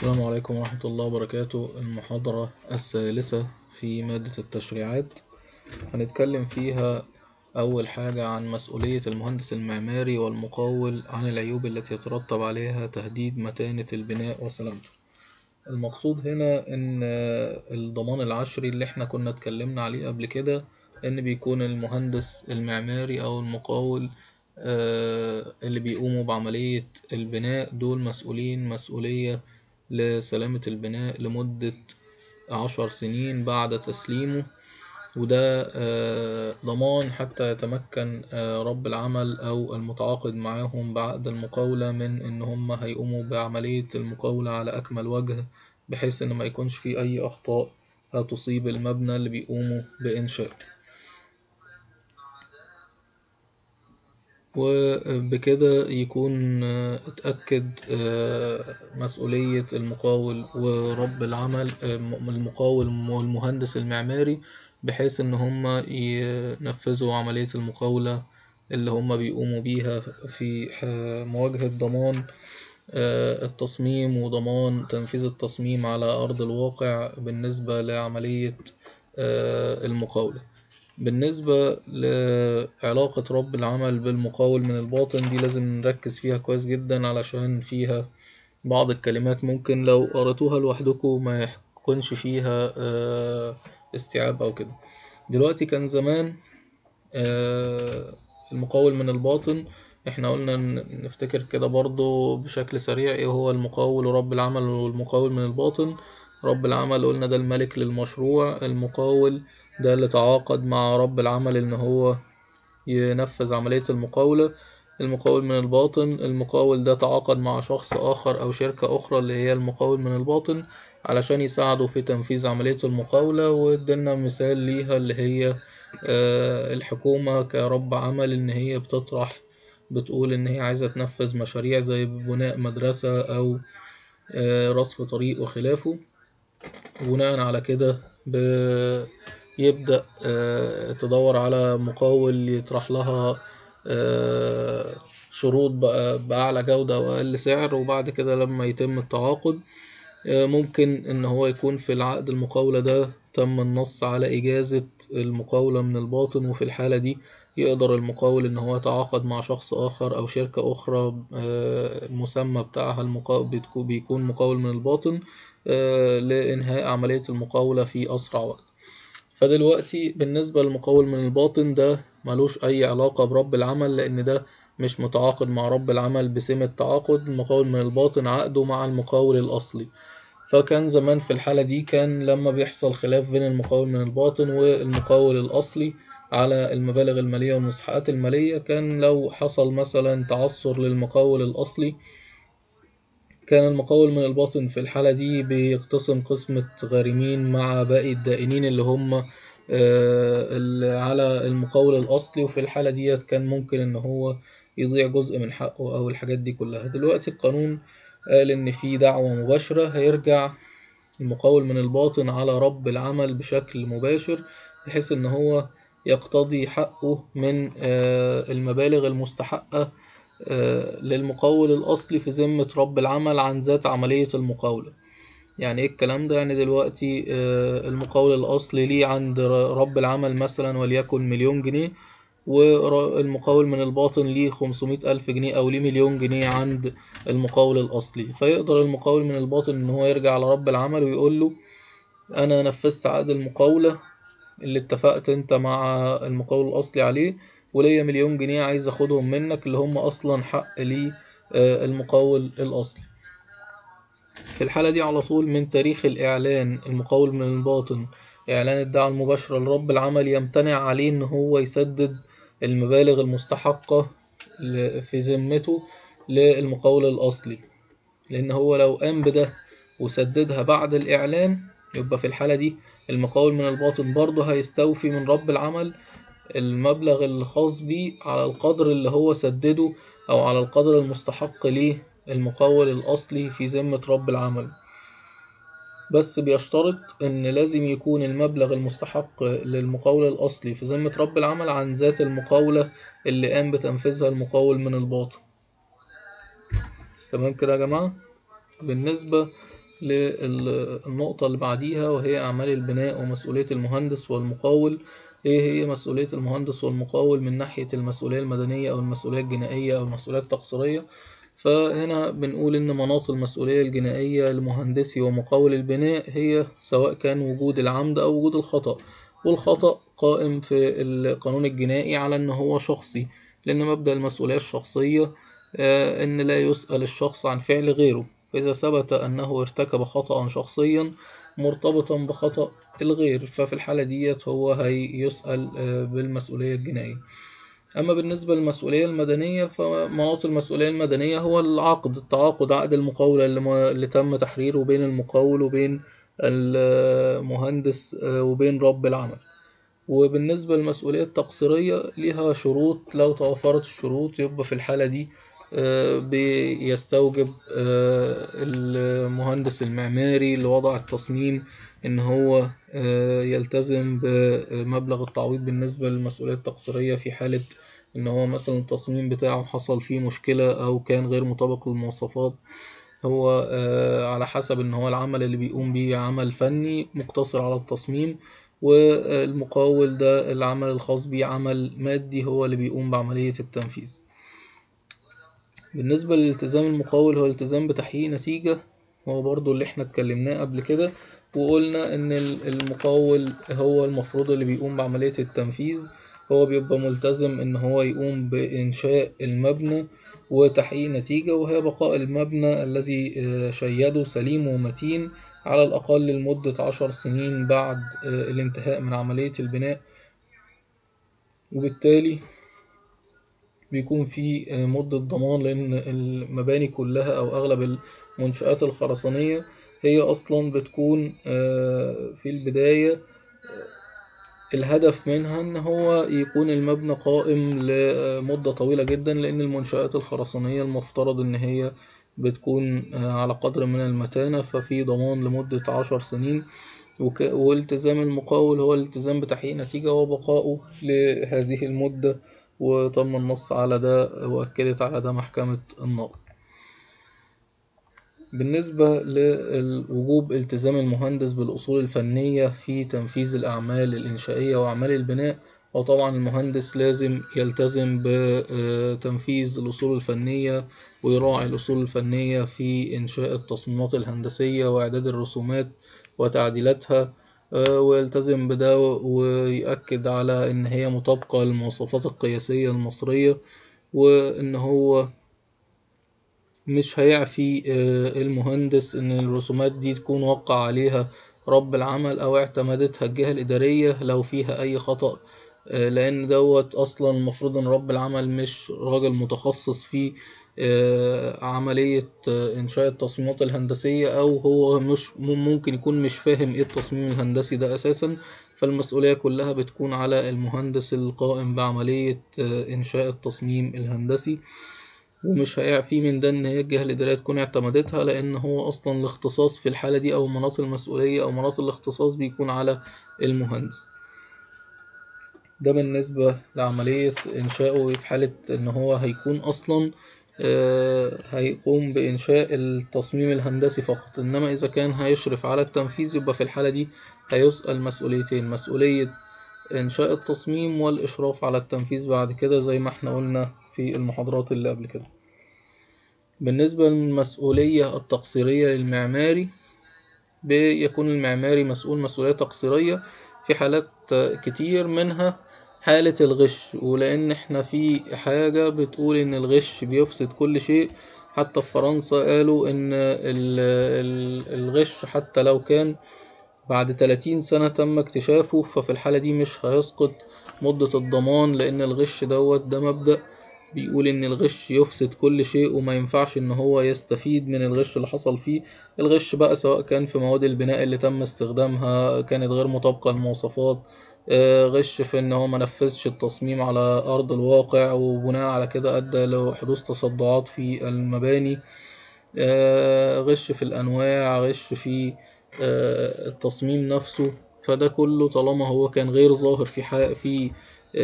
السلام عليكم ورحمة الله وبركاته. المحاضرة الثالثة في مادة التشريعات. هنتكلم فيها أول حاجة عن مسؤولية المهندس المعماري والمقاول عن العيوب التي يترتب عليها تهديد متانة البناء وسلامته. المقصود هنا إن الضمان العشري اللي إحنا كنا اتكلمنا عليه قبل كده إن بيكون المهندس المعماري أو المقاول اللي بيقوموا بعملية البناء دول مسؤولين مسؤولية لسلامة البناء لمدة عشر سنين بعد تسليمه وده ضمان حتى يتمكن رب العمل أو المتعاقد معاهم بعقد المقاولة من إن هم هيقوموا بعملية المقاولة على أكمل وجه بحيث إن ما يكونش فيه أي أخطاء هتصيب المبنى اللي بيقوموا بإنشاء وبكده يكون اتأكد مسؤولية المقاول ورب العمل المقاول والمهندس المعماري بحيث إن هم ينفذوا عملية المقاولة اللي هم بيقوموا بيها في مواجهة ضمان التصميم وضمان تنفيذ التصميم على أرض الواقع بالنسبة لعملية المقاولة. بالنسبة لعلاقة رب العمل بالمقاول من الباطن دي لازم نركز فيها كويس جدا علشان فيها بعض الكلمات ممكن لو قرأتوها لوحدكم ما يكونش فيها استيعاب أو كده. دلوقتي كان زمان المقاول من الباطن. إحنا قلنا نفتكر كده برضو بشكل سريع إيه هو المقاول ورب العمل والمقاول من الباطن. رب العمل قلنا ده الملك للمشروع المقاول ده اللي تعاقد مع رب العمل إن هو ينفذ عملية المقاولة. المقاول من الباطن المقاول ده تعاقد مع شخص آخر أو شركة أخرى اللي هي المقاول من الباطن علشان يساعده في تنفيذ عملية المقاولة. وادلنا مثال ليها اللي هي الحكومة كرب عمل إن هي بتطرح بتقول إن هي عايزة تنفذ مشاريع زي بناء مدرسة أو رصف طريق وخلافه. بناء على كده يبدأ تدور على مقاول يطرح لها شروط بأعلى جودة وأقل سعر وبعد كده لما يتم التعاقد ممكن إن هو يكون في العقد المقاولة ده تم النص على إجازة المقاولة من الباطن وفي الحالة دي يقدر المقاول إن هو يتعاقد مع شخص آخر أو شركة أخرى المسمى بتاعها المقاول بيكون مقاول من الباطن لإنهاء عملية المقاولة في أسرع وقت. فدلوقتي بالنسبة للمقاول من الباطن ده ملوش أي علاقة برب العمل لأن ده مش متعاقد مع رب العمل بسمة تعاقد. المقاول من الباطن عقده مع المقاول الأصلي. فكان زمان في الحالة دي كان لما بيحصل خلاف بين المقاول من الباطن والمقاول الأصلي على المبالغ المالية والمستحقات المالية كان لو حصل مثلا تعثر للمقاول الأصلي كان المقاول من الباطن في الحالة دي بيقتسم قسمة غارمين مع باقي الدائنين اللي هم على المقاول الأصلي وفي الحالة دي كان ممكن إن هو يضيع جزء من حقه أو الحاجات دي كلها. دلوقتي القانون قال إن في دعوة مباشرة هيرجع المقاول من الباطن على رب العمل بشكل مباشر بحيث إن هو يقتضي حقه من المبالغ المستحقة للمقاول الأصلي في ذمة رب العمل عن ذات عملية المقاولة. يعني إيه الكلام ده؟ يعني دلوقتي المقاول الأصلي ليه عند رب العمل مثلا وليكن مليون جنيه والمقاول من الباطن ليه خمسمائة ألف جنيه أو ليه مليون جنيه عند المقاول الأصلي. فيقدر المقاول من الباطن إن هو يرجع على رب العمل ويقول له أنا نفذت عقد المقاولة اللي اتفقت أنت مع المقاول الأصلي عليه وليا مليون جنيه عايز اخدهم منك اللي هم أصلا حق لي المقاول الاصلي. في الحالة دي على طول من تاريخ الإعلان المقاول من الباطن. إعلان الدعوة المباشرة لرب العمل يمتنع عليه إن هو يسدد المبالغ المستحقة في ذمته للمقاول الأصلي. لأن هو لو قام بده وسددها بعد الإعلان يبقى في الحالة دي المقاول من الباطن برضه هيستوفي من رب العمل المبلغ الخاص بيه على القدر اللي هو سدده أو على القدر المستحق ليه المقاول الأصلي في ذمة رب العمل. بس بيشترط إن لازم يكون المبلغ المستحق للمقاول الأصلي في ذمة رب العمل عن ذات المقاولة اللي قام بتنفيذها المقاول من الباطن تمام كده يا جماعة؟ بالنسبة للنقطة اللي بعديها وهي أعمال البناء ومسؤولية المهندس والمقاول إيه هي مسؤولية المهندس والمقاول من ناحية المسؤولية المدنية أو المسؤولية الجنائية أو المسؤولية التقصيرية؟ فهنا بنقول إن مناط المسؤولية الجنائية لمهندسي ومقاول البناء هي سواء كان وجود العمد أو وجود الخطأ والخطأ قائم في القانون الجنائي على إن هو شخصي لأن مبدأ المسؤولية الشخصية إن لا يسأل الشخص عن فعل غيره. فإذا ثبت أنه ارتكب خطأ شخصيا مرتبطا بخطأ الغير ففي الحالة ديت هو هيسأل بالمسؤولية الجنائية. أما بالنسبة للمسؤولية المدنية فمناط المسؤولية المدنية هو العقد التعاقد عقد المقاولة اللي تم تحريره بين المقاول وبين المهندس وبين رب العمل. وبالنسبة للمسؤولية التقصيرية ليها شروط لو توفرت الشروط يبقى في الحالة دي بيستوجب المهندس المعماري اللي وضع التصميم إن هو يلتزم بمبلغ التعويض بالنسبة للمسؤولية التقصيرية في حالة إن هو مثلا التصميم بتاعه حصل فيه مشكلة أو كان غير مطابق للمواصفات. هو على حسب إن هو العمل اللي بيقوم بيه عمل فني مقتصر على التصميم والمقاول ده العمل الخاص بيه عمل مادي هو اللي بيقوم بعملية التنفيذ. بالنسبة للالتزام المقاول هو الالتزام بتحقيق نتيجة هو برضو اللي إحنا اتكلمناه قبل كده وقلنا إن المقاول هو المفروض اللي بيقوم بعملية التنفيذ هو بيبقى ملتزم إن هو يقوم بإنشاء المبنى وتحقيق نتيجة وهي بقاء المبنى الذي شيده سليم ومتين على الأقل لمدة عشر سنين بعد الانتهاء من عملية البناء. وبالتالي بيكون في مدة ضمان لأن المباني كلها أو أغلب المنشآت الخرسانية هي أصلا بتكون في البداية الهدف منها إن هو يكون المبنى قائم لمدة طويلة جدا لأن المنشآت الخرسانية المفترض إن هي بتكون على قدر من المتانة ففي ضمان لمدة عشر سنين والتزام المقاول هو الالتزام بتحقيق نتيجة وبقائه لهذه المدة. وتم النص على ده وأكدت على ده محكمة النقض بالنسبة لوجوب التزام المهندس بالأصول الفنية في تنفيذ الأعمال الإنشائية وأعمال البناء وطبعا المهندس لازم يلتزم بتنفيذ الأصول الفنية ويراعي الأصول الفنية في إنشاء التصميمات الهندسية وإعداد الرسومات وتعديلاتها. ويلتزم بده ويأكد على إن هي مطابقة للمواصفات القياسية المصرية وإن هو مش هيعفي المهندس إن الرسومات دي تكون وقع عليها رب العمل أو اعتمدتها الجهة الإدارية لو فيها أي خطأ لأن دوت أصلا المفروض إن رب العمل مش راجل متخصص في عملية إنشاء التصميمات الهندسية أو هو مش ممكن يكون مش فاهم إيه التصميم الهندسي ده أساسا. فالمسؤولية كلها بتكون على المهندس القائم بعملية إنشاء التصميم الهندسي. ومش هيعفي من ده إن هي الجهة الإدارية تكون اعتمدتها لأن هو أصلا الاختصاص في الحالة دي أو مناط المسؤولية أو مناط الاختصاص بيكون على المهندس. ده بالنسبة لعملية إنشائه في حالة إن هو هيكون أصلا هيقوم بإنشاء التصميم الهندسي فقط. إنما إذا كان هيشرف على التنفيذ يبقى في الحالة دي هيسأل مسؤوليتين مسؤولية إنشاء التصميم والإشراف على التنفيذ بعد كده زي ما إحنا قلنا في المحاضرات اللي قبل كده. بالنسبة للمسؤولية التقصيرية للمعماري بيكون المعماري مسؤول مسؤولية تقصيرية في حالات كتير منها حالة الغش ولأن إحنا في حاجة بتقول إن الغش بيفسد كل شيء. حتى في فرنسا قالوا إن الغش حتى لو كان بعد 30 سنة تم اكتشافه ففي الحالة دي مش هيسقط مدة الضمان لأن الغش دوت ده مبدأ بيقول إن الغش يفسد كل شيء وما ينفعش إن هو يستفيد من الغش اللي حصل فيه. الغش بقى سواء كان في مواد البناء اللي تم استخدامها كانت غير مطابقة للمواصفات. غش في إن هو منفذش التصميم على أرض الواقع وبناء على كده أدى لحدوث تصدعات في المباني غش في الأنواع غش في التصميم نفسه فده كله طالما هو كان غير ظاهر في في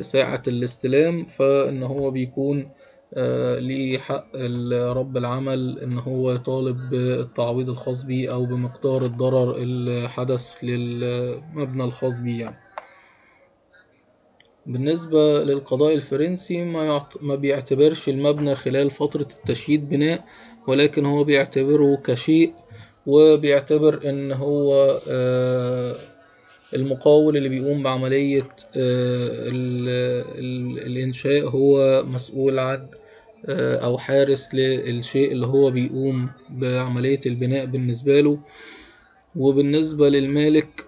ساعة الاستلام فإن هو بيكون آه، ليه حق رب العمل إن هو يطالب بالتعويض الخاص بيه أو بمقدار الضرر اللي حدث للمبنى الخاص بيه يعني. بالنسبة للقضاء الفرنسي ما, يعت... ما بيعتبرش المبنى خلال فترة التشييد بناء ولكن هو بيعتبره كشيء وبيعتبر إن هو آه، المقاول اللي بيقوم بعملية آه، ال- ال- الإنشاء هو مسؤول عن آه، أو حارس للشيء اللي هو بيقوم بعملية البناء بالنسبة له. وبالنسبة للمالك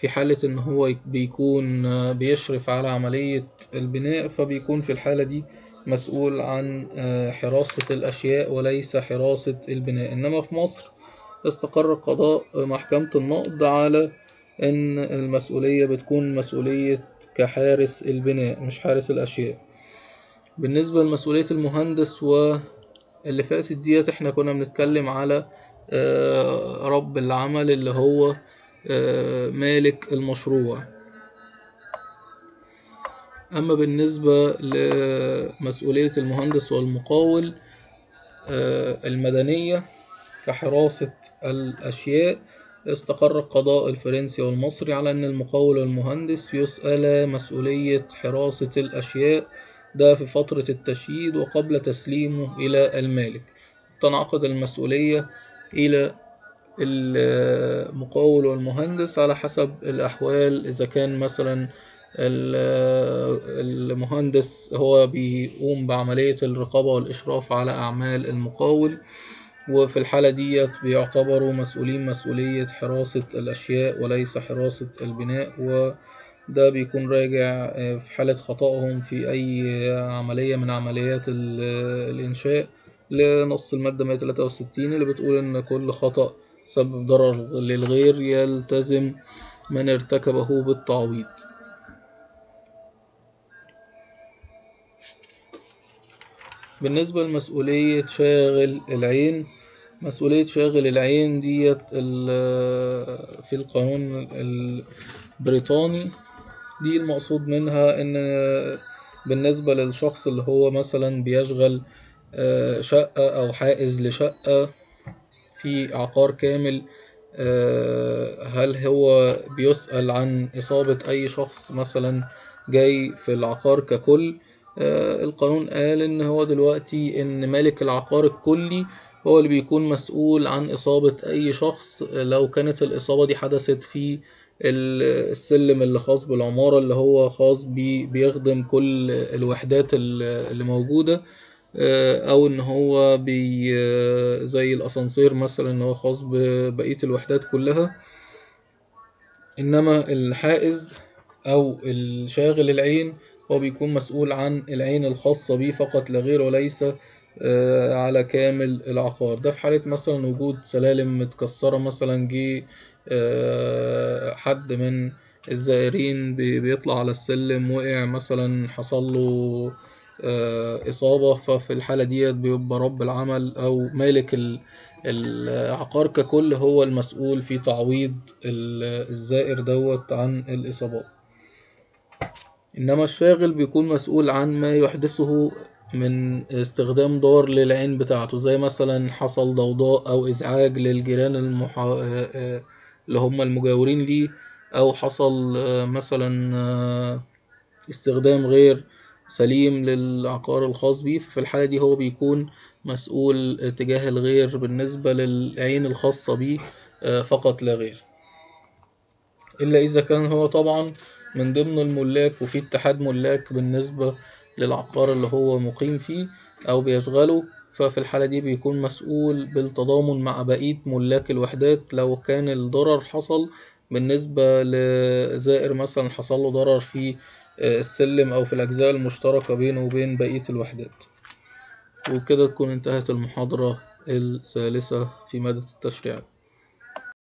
في حالة إن هو بيكون آه، بيشرف على عملية البناء فبيكون في الحالة دي مسؤول عن آه، حراسة الأشياء وليس حراسة البناء. إنما في مصر استقر قضاء محكمة النقض على إن المسؤولية بتكون مسؤولية كحارس البناء مش حارس الأشياء. بالنسبة لمسؤولية المهندس واللي فاتت ديت إحنا كنا بنتكلم على آه، رب العمل اللي هو مالك المشروع. أما بالنسبة لمسؤولية المهندس والمقاول آه، المدنية كحراسة الأشياء استقر القضاء الفرنسي والمصري على أن المقاول والمهندس يسأل مسؤولية حراسة الأشياء. ده في فترة التشييد وقبل تسليمه إلى المالك. تنعقد المسؤولية إلى المقاول والمهندس على حسب الأحوال. إذا كان مثلا ال- المهندس هو بيقوم بعملية الرقابة والإشراف على أعمال المقاول وفي الحالة ديت بيعتبروا مسؤولين مسؤولية حراسة الأشياء وليس حراسة البناء وده بيكون راجع آه، في حالة خطأهم في أي عملية من عمليات ال- الإنشاء لنص المادة 163 اللي بتقول إن كل خطأ سبب ضرر للغير يلتزم من ارتكبه بالتعويض. بالنسبة لمسؤولية شاغل العين مسؤولية شاغل العين ديت في القانون البريطاني دي المقصود منها إن بالنسبة للشخص اللي هو مثلا بيشغل آه، شقة أو حائز لشقة في عقار كامل آه، هل هو بيسأل عن إصابة أي شخص مثلا جاي في العقار ككل؟ آه، القانون قال إن هو دلوقتي إن مالك العقار الكلي هو اللي بيكون مسؤول عن إصابة أي شخص لو كانت الإصابة دي حدثت في ال- السلم اللي خاص بالعمارة اللي هو خاص بي بيخدم كل الوحدات ال- اللي موجودة. آه، أو إن هو بي آه، زي الأسانسير مثلا إن هو خاص ببقية الوحدات كلها. إنما الحائز أو الشاغل العين هو بيكون مسؤول عن العين الخاصة بيه فقط لا غير وليس آه، على كامل العقار. ده في حالة مثلا وجود سلالم متكسرة مثلا جه حد من الزائرين بي- بيطلع على السلم وقع مثلا حصل له إصابة ففي الحالة ديت بيبقى رب العمل أو مالك ال- العقار ككل هو المسؤول في تعويض ال- الزائر دوت عن الإصابات. إنما الشاغل بيكون مسؤول عن ما يحدثه من استخدام ضار للعين بتاعته زي مثلا حصل ضوضاء أو إزعاج للجيران المحا... آه، آه، اللي هم المجاورين ليه أو حصل آه، مثلا آه، استخدام غير سليم للعقار الخاص بيه في الحالة دي هو بيكون مسؤول تجاه الغير بالنسبة للعين الخاصة بيه آه، فقط لا غير. إلا إذا كان هو طبعا من ضمن الملاك وفي اتحاد ملاك بالنسبة للعقار اللي هو مقيم فيه أو بيشغله ففي الحالة دي بيكون مسؤول بالتضامن مع بقية ملاك الوحدات. لو كان الضرر حصل بالنسبة لزائر مثلا حصل له ضرر في السلم أو في الأجزاء المشتركة بينه وبين بقية الوحدات. وبكده تكون انتهت المحاضرة الثالثة في مادة التشريعات.